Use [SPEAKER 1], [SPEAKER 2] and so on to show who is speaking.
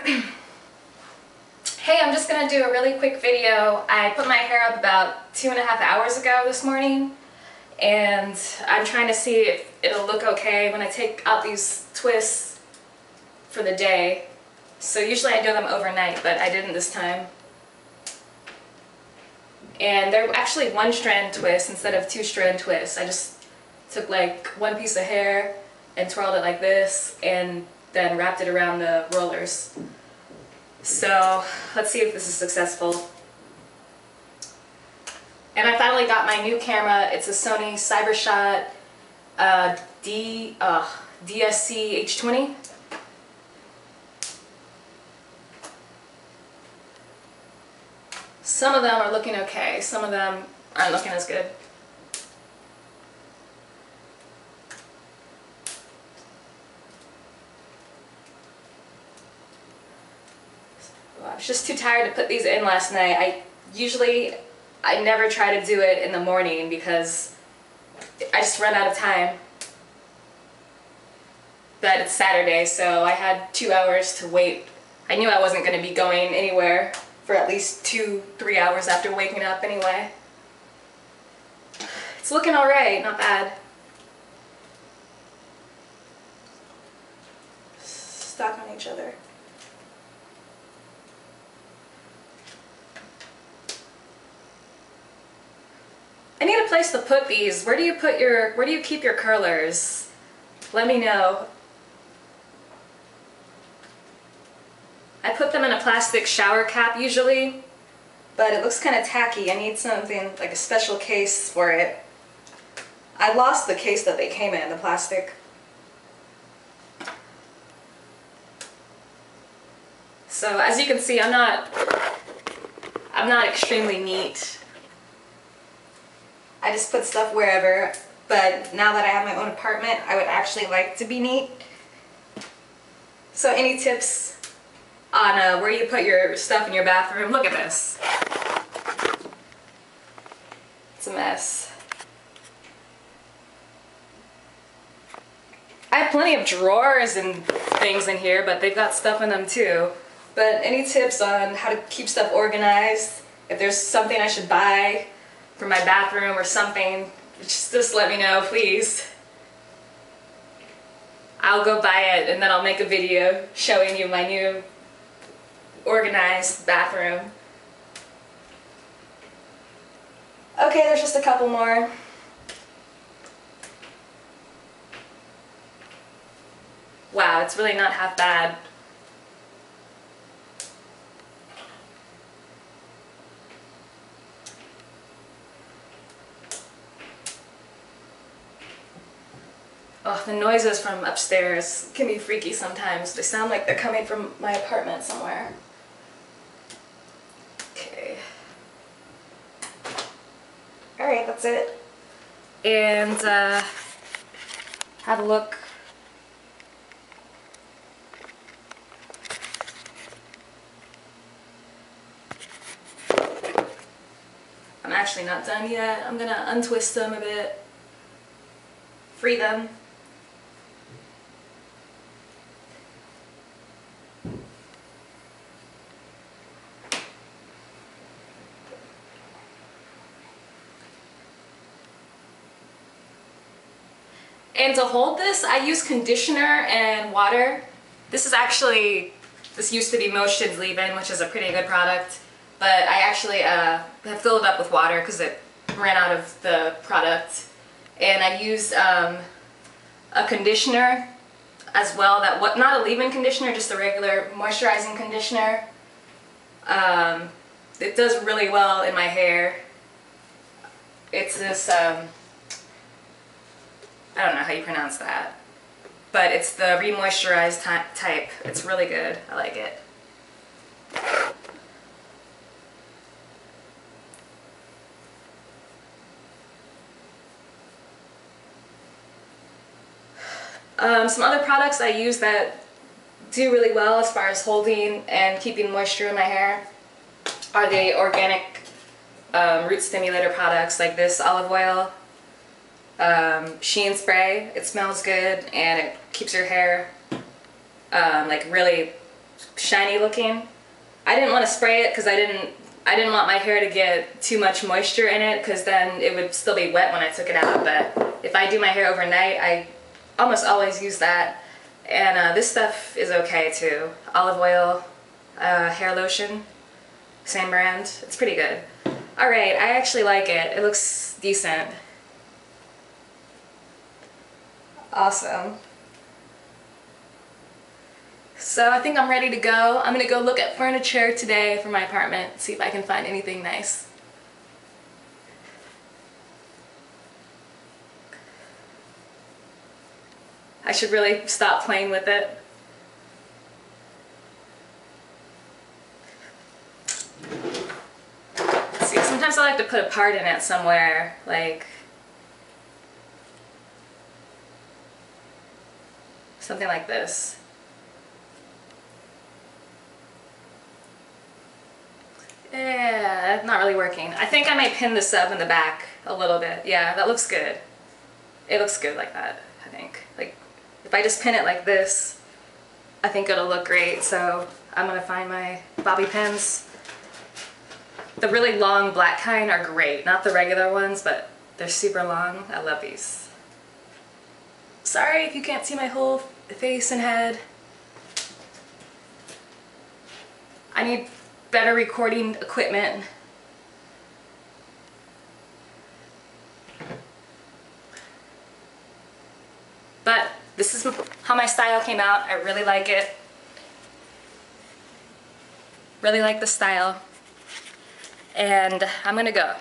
[SPEAKER 1] hey, I'm just gonna do a really quick video. I put my hair up about two and a half hours ago this morning and I'm trying to see if it'll look okay when I take out these twists for the day. So usually I do them overnight, but I didn't this time. And they're actually one strand twists instead of two strand twists. I just took like one piece of hair and twirled it like this and then wrapped it around the rollers. So let's see if this is successful. And I finally got my new camera. It's a Sony CyberShot uh, D, uh, DSC H20. Some of them are looking okay. Some of them aren't looking as good. I was just too tired to put these in last night. I usually, I never try to do it in the morning because I just run out of time. But it's Saturday, so I had two hours to wait. I knew I wasn't going to be going anywhere for at least two, three hours after waking up anyway. It's looking alright, not bad. Stuck on each other. I need a place to put these. Where do you put your, where do you keep your curlers? Let me know. I put them in a plastic shower cap usually, but it looks kind of tacky. I need something, like a special case for it. I lost the case that they came in, the plastic. So as you can see, I'm not, I'm not extremely neat. I just put stuff wherever, but now that I have my own apartment, I would actually like to be neat. So any tips on uh, where you put your stuff in your bathroom? Look at this. It's a mess. I have plenty of drawers and things in here, but they've got stuff in them too. But any tips on how to keep stuff organized? If there's something I should buy for my bathroom or something, just, just let me know, please. I'll go buy it and then I'll make a video showing you my new organized bathroom. Okay, there's just a couple more. Wow, it's really not half bad. Oh, the noises from upstairs can be freaky sometimes. They sound like they're coming from my apartment somewhere. Okay. Alright, that's it. And uh, have a look. I'm actually not done yet. I'm gonna untwist them a bit, free them. And to hold this, I use conditioner and water. This is actually, this used to be Motion's leave-in, which is a pretty good product. But I actually uh, have filled it up with water because it ran out of the product. And I used um, a conditioner as well, that what not a leave-in conditioner, just a regular moisturizing conditioner. Um, it does really well in my hair. It's this, um, I don't know how you pronounce that. But it's the remoisturized type. It's really good. I like it. Um, some other products I use that do really well as far as holding and keeping moisture in my hair are the organic um, root stimulator products like this olive oil um, sheen spray. It smells good and it keeps your hair um, like really shiny looking. I didn't want to spray it because I didn't I didn't want my hair to get too much moisture in it because then it would still be wet when I took it out. But if I do my hair overnight, I almost always use that. And uh, this stuff is okay too. Olive oil, uh, hair lotion, same brand. It's pretty good. Alright, I actually like it. It looks decent. Awesome. So I think I'm ready to go. I'm gonna go look at furniture today for my apartment, see if I can find anything nice. I should really stop playing with it. See, sometimes I like to put a part in it somewhere, like something like this. Yeah, not really working. I think I might pin this up in the back a little bit. Yeah, that looks good. It looks good like that, I think. Like, if I just pin it like this, I think it'll look great. So I'm gonna find my bobby pins. The really long black kind are great, not the regular ones, but they're super long. I love these. Sorry if you can't see my whole face and head. I need better recording equipment. But this is how my style came out. I really like it. Really like the style. And I'm gonna go.